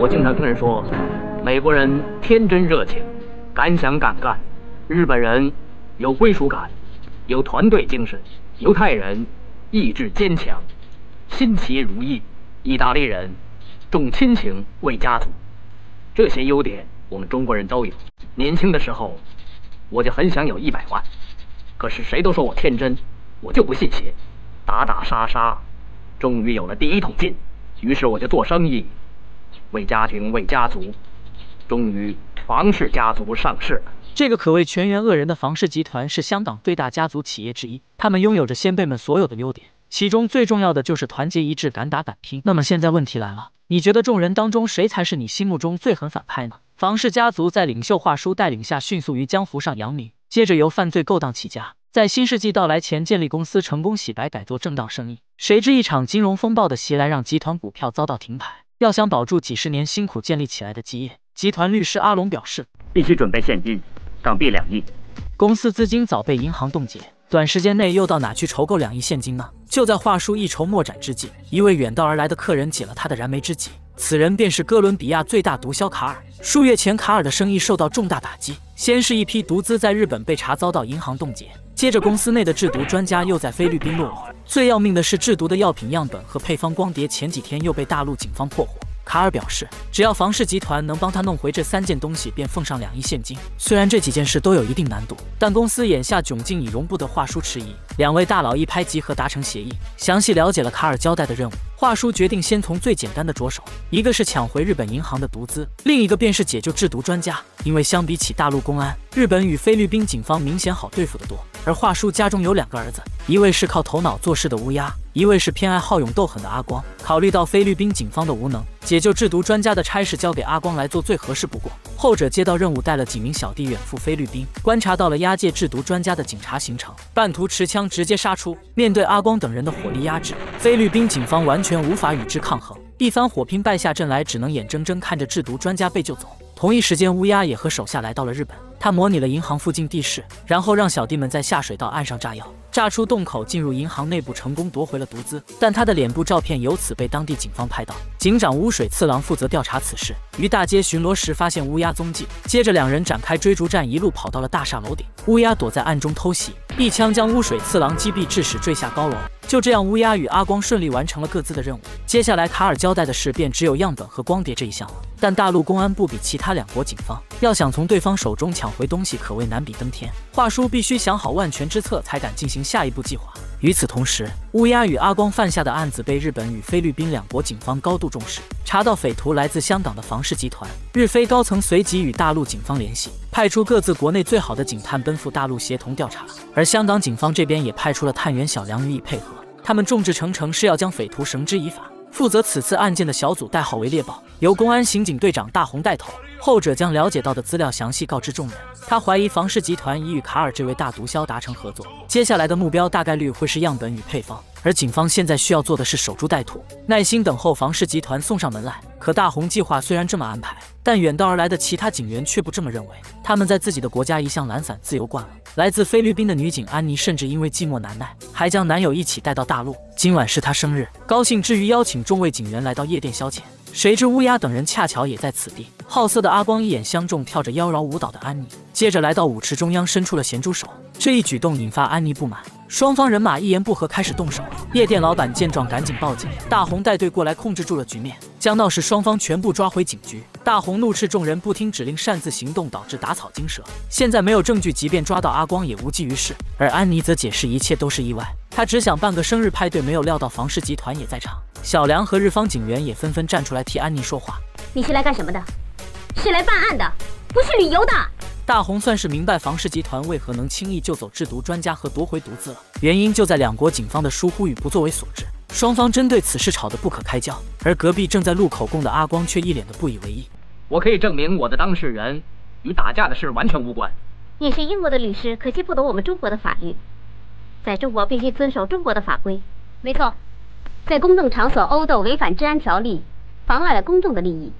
我经常听人说，美国人天真热情，敢想敢干；日本人有归属感，有团队精神；犹太人意志坚强，心齐如意；意大利人重亲情为家族。这些优点我们中国人都有。年轻的时候，我就很想有一百万，可是谁都说我天真，我就不信邪，打打杀杀，终于有了第一桶金。于是我就做生意，为家庭为家族，终于房氏家族上市了。这个可谓全员恶人的房氏集团是香港最大家族企业之一，他们拥有着先辈们所有的优点，其中最重要的就是团结一致、敢打敢拼。那么现在问题来了，你觉得众人当中谁才是你心目中最狠反派呢？房氏家族在领袖华叔带领下迅速于江湖上扬名，接着由犯罪勾当起家。在新世纪到来前建立公司，成功洗白改做正当生意。谁知一场金融风暴的袭来，让集团股票遭到停牌。要想保住几十年辛苦建立起来的基业，集团律师阿龙表示，必须准备现金，港币两亿。公司资金早被银行冻结，短时间内又到哪去筹够两亿现金呢？就在华叔一筹莫展之际，一位远道而来的客人解了他的燃眉之急。此人便是哥伦比亚最大毒枭卡尔。数月前，卡尔的生意受到重大打击，先是一批毒资在日本被查，遭到银行冻结。接着，公司内的制毒专家又在菲律宾落网。最要命的是，制毒的药品样本和配方光碟前几天又被大陆警方破获。卡尔表示，只要房氏集团能帮他弄回这三件东西，便奉上两亿现金。虽然这几件事都有一定难度，但公司眼下窘境已容不得华叔迟疑。两位大佬一拍即合，达成协议，详细了解了卡尔交代的任务。华叔决定先从最简单的着手，一个是抢回日本银行的毒资，另一个便是解救制毒专家。因为相比起大陆公安，日本与菲律宾警方明显好对付得多。而华叔家中有两个儿子，一位是靠头脑做事的乌鸦，一位是偏爱好勇斗狠的阿光。考虑到菲律宾警方的无能，解救制毒专家的差事交给阿光来做最合适不过。后者接到任务，带了几名小弟远赴菲律宾，观察到了押解制毒专家的警察行程，半途持枪直接杀出。面对阿光等人的火力压制，菲律宾警方完全无法与之抗衡，一番火拼败下阵来，只能眼睁睁看着制毒专家被救走。同一时间，乌鸦也和手下来到了日本。他模拟了银行附近地势，然后让小弟们在下水道岸上炸药，炸出洞口，进入银行内部，成功夺回了毒资。但他的脸部照片由此被当地警方拍到，警长污水次郎负责调查此事。于大街巡逻时发现乌鸦踪迹，接着两人展开追逐战，一路跑到了大厦楼顶。乌鸦躲在暗中偷袭，一枪将污水次郎击毙，致使坠下高楼。就这样，乌鸦与阿光顺利完成了各自的任务。接下来，卡尔交代的事便只有样本和光碟这一项了。但大陆公安不比其他两国警方，要想从对方手中抢回东西，可谓难比登天。华叔必须想好万全之策，才敢进行下一步计划。与此同时，乌鸦与阿光犯下的案子被日本与菲律宾两国警方高度重视，查到匪徒来自香港的房氏集团。日菲高层随即与大陆警方联系，派出各自国内最好的警探奔赴大陆协同调查。而香港警方这边也派出了探员小梁予以配合。他们众志成城，是要将匪徒绳之以法。负责此次案件的小组代号为猎豹，由公安刑警队长大红带头。后者将了解到的资料详细告知众人。他怀疑房氏集团已与卡尔这位大毒枭达成合作，接下来的目标大概率会是样本与配方。而警方现在需要做的是守株待兔，耐心等候房氏集团送上门来。可大红计划虽然这么安排，但远道而来的其他警员却不这么认为。他们在自己的国家一向懒散自由惯了。来自菲律宾的女警安妮甚至因为寂寞难耐，还将男友一起带到大陆。今晚是她生日，高兴之余邀请众位警员来到夜店消遣。谁知乌鸦等人恰巧也在此地。好色的阿光一眼相中跳着妖娆舞蹈的安妮，接着来到舞池中央伸出了咸猪手。这一举动引发安妮不满。双方人马一言不合开始动手，夜店老板见状赶紧报警，大红带队过来控制住了局面，将闹事双方全部抓回警局。大红怒斥众人不听指令擅自行动，导致打草惊蛇。现在没有证据，即便抓到阿光也无济于事。而安妮则解释一切都是意外，她只想办个生日派对，没有料到房氏集团也在场。小梁和日方警员也纷纷站出来替安妮说话：“你是来干什么的？是来办案的，不是旅游的。”大红算是明白房氏集团为何能轻易救走制毒专家和夺回毒资了，原因就在两国警方的疏忽与不作为所致。双方针对此事吵得不可开交，而隔壁正在录口供的阿光却一脸的不以为意。我可以证明我的当事人与打架的事完全无关。你是英国的律师，可惜不懂我们中国的法律。在中国必须遵守中国的法规。没错，在公众场所殴斗违反治安条例，妨碍了公众的利益，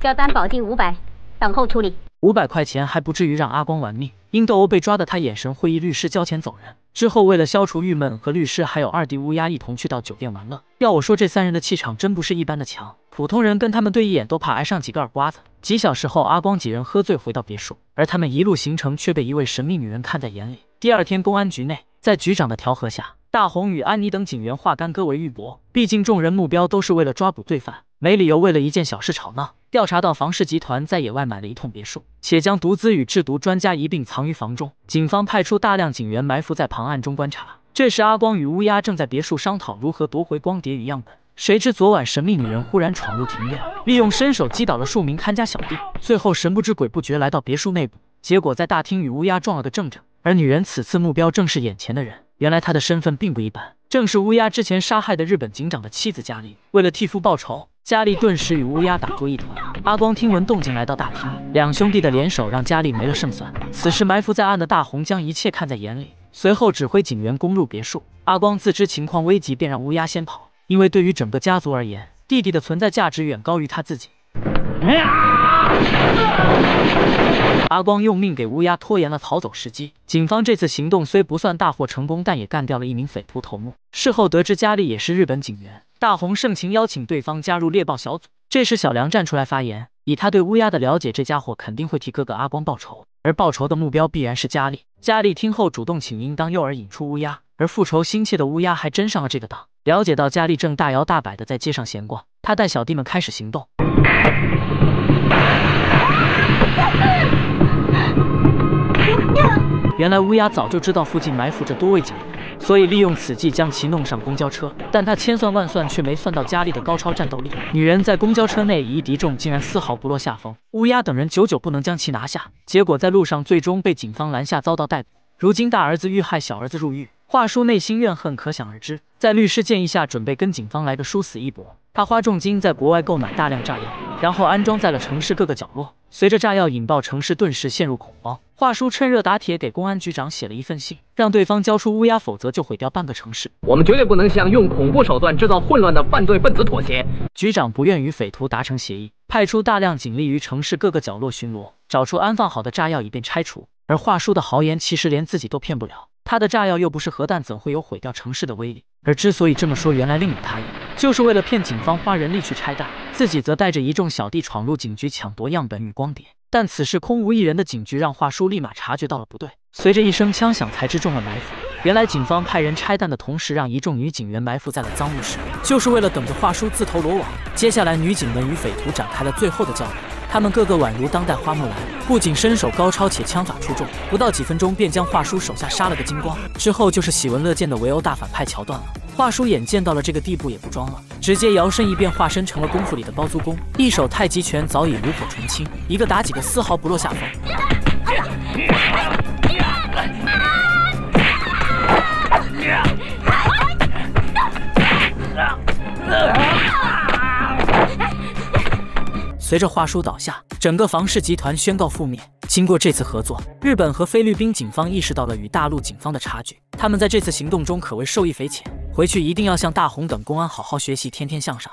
交担保金五百，等候处理。五百块钱还不至于让阿光玩命。因斗殴被抓的他眼神会意，律师交钱走人。之后为了消除郁闷，和律师还有二弟乌鸦一同去到酒店玩乐。要我说，这三人的气场真不是一般的强。普通人跟他们对一眼都怕挨上几个耳刮子。几小时后，阿光几人喝醉回到别墅，而他们一路行程却被一位神秘女人看在眼里。第二天，公安局内，在局长的调和下，大红与安妮等警员化干戈为玉帛。毕竟众人目标都是为了抓捕罪犯，没理由为了一件小事吵闹。调查到房氏集团在野外买了一栋别墅，且将毒资与制毒专家一并藏于房中。警方派出大量警员埋伏在旁暗中观察。这时，阿光与乌鸦正在别墅商讨如何夺回光碟与样本。谁知昨晚神秘女人忽然闯入庭院，利用身手击倒了数名看家小弟，最后神不知鬼不觉来到别墅内部，结果在大厅与乌鸦撞了个正着。而女人此次目标正是眼前的人，原来她的身份并不一般，正是乌鸦之前杀害的日本警长的妻子佳丽。为了替父报仇，佳丽顿时与乌鸦打作一团。阿光听闻动静来到大厅，两兄弟的联手让佳丽没了胜算。此时埋伏在暗的大红将一切看在眼里，随后指挥警员攻入别墅。阿光自知情况危急，便让乌鸦先跑。因为对于整个家族而言，弟弟的存在价值远高于他自己。阿光用命给乌鸦拖延了逃走时机。警方这次行动虽不算大获成功，但也干掉了一名匪徒头目。事后得知佳丽也是日本警员，大红盛情邀请对方加入猎豹小组。这时小梁站出来发言，以他对乌鸦的了解，这家伙肯定会替哥哥阿光报仇，而报仇的目标必然是佳丽。佳丽听后主动请缨当诱饵引出乌鸦，而复仇心切的乌鸦还真上了这个当。了解到佳丽正大摇大摆的在街上闲逛，他带小弟们开始行动。原来乌鸦早就知道附近埋伏着多位警员，所以利用此计将其弄上公交车。但他千算万算却没算到佳丽的高超战斗力。女人在公交车内以一敌众，竟然丝毫不落下风。乌鸦等人久久不能将其拿下，结果在路上最终被警方拦下，遭到逮捕。如今大儿子遇害，小儿子入狱。华叔内心怨恨可想而知，在律师建议下，准备跟警方来个殊死一搏。他花重金在国外购买大量炸药，然后安装在了城市各个角落。随着炸药引爆，城市顿时陷入恐慌。华叔趁热打铁，给公安局长写了一份信，让对方交出乌鸦，否则就毁掉半个城市。我们绝对不能向用恐怖手段制造混乱的犯罪分子妥协。局长不愿与匪徒达成协议，派出大量警力于城市各个角落巡逻，找出安放好的炸药以便拆除。而华叔的豪言，其实连自己都骗不了。他的炸药又不是核弹，怎会有毁掉城市的威力？而之所以这么说，原来另有他意，就是为了骗警方花人力去拆弹，自己则带着一众小弟闯入警局抢夺样本与光碟。但此时空无一人的警局，让华叔立马察觉到了不对。随着一声枪响，才知中了埋伏。原来警方派人拆弹的同时，让一众女警员埋伏在了赃物室，就是为了等着华叔自投罗网。接下来，女警们与匪徒展开了最后的较量。他们个个宛如当代花木兰，不仅身手高超，且枪法出众，不到几分钟便将华叔手下杀了个精光。之后就是喜闻乐见的围殴大反派桥段了。华叔眼见到了这个地步，也不装了，直接摇身一变，化身成了功夫里的包租公，一手太极拳早已炉火纯青，一个打几个丝毫不落下风。随着华叔倒下，整个房氏集团宣告覆灭。经过这次合作，日本和菲律宾警方意识到了与大陆警方的差距，他们在这次行动中可谓受益匪浅。回去一定要向大红等公安好好学习，天天向上。